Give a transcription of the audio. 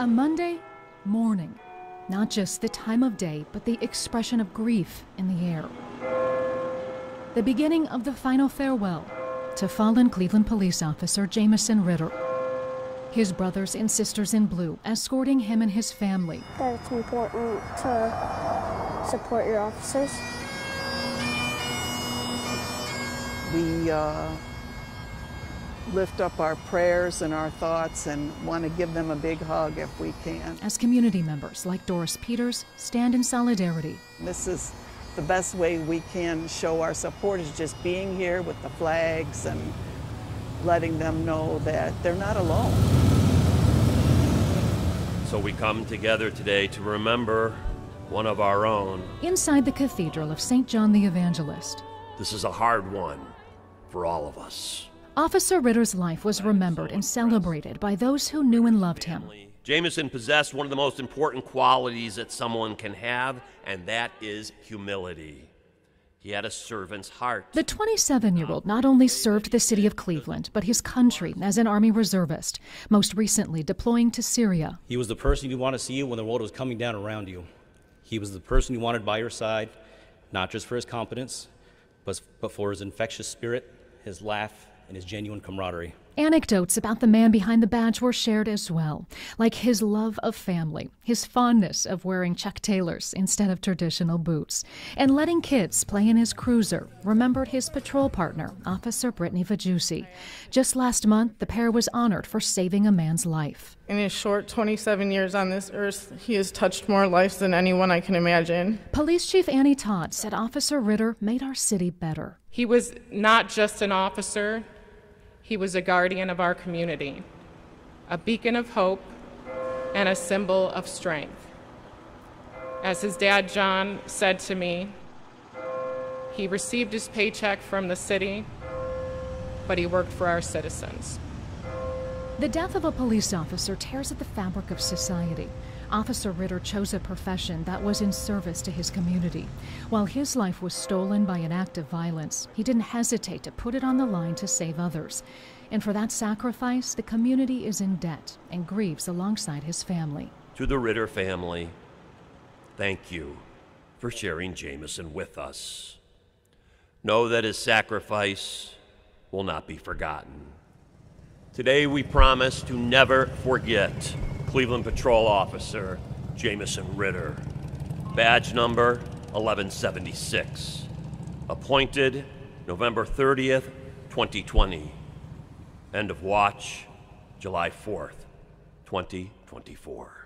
A Monday morning. Not just the time of day, but the expression of grief in the air. The beginning of the final farewell to fallen Cleveland police officer Jamieson Ritter. His brothers and sisters in blue escorting him and his family. That it's important to support your officers. We uh, lift up our prayers and our thoughts and want to give them a big hug if we can. As community members like Doris Peters stand in solidarity. This is the best way we can show our support is just being here with the flags and letting them know that they're not alone. So we come together today to remember one of our own. Inside the Cathedral of St. John the Evangelist. This is a hard one for all of us. Officer Ritter's life was remembered and celebrated by those who knew and loved him. Jamieson possessed one of the most important qualities that someone can have, and that is humility. He had a servant's heart. The 27 year old not only served the city of Cleveland, but his country as an Army reservist, most recently deploying to Syria. He was the person you want to see when the world was coming down around you. He was the person you wanted by your side, not just for his competence, but, but for his infectious spirit, his laugh, and his genuine camaraderie. Anecdotes about the man behind the badge were shared as well, like his love of family, his fondness of wearing Chuck Taylors instead of traditional boots, and letting kids play in his cruiser. Remembered his patrol partner, Officer Brittany Vajussi. Just last month, the pair was honored for saving a man's life. In his short 27 years on this earth, he has touched more lives than anyone I can imagine. Police Chief Annie Todd said Officer Ritter made our city better. He was not just an officer, he was a guardian of our community, a beacon of hope, and a symbol of strength. As his dad John said to me, he received his paycheck from the city, but he worked for our citizens. The death of a police officer tears at the fabric of society. Officer Ritter chose a profession that was in service to his community. While his life was stolen by an act of violence, he didn't hesitate to put it on the line to save others. And for that sacrifice, the community is in debt and grieves alongside his family. To the Ritter family, thank you for sharing Jamieson with us. Know that his sacrifice will not be forgotten. Today we promise to never forget Cleveland Patrol Officer Jamieson Ritter, badge number 1176, appointed November 30th, 2020. End of watch, July 4th, 2024.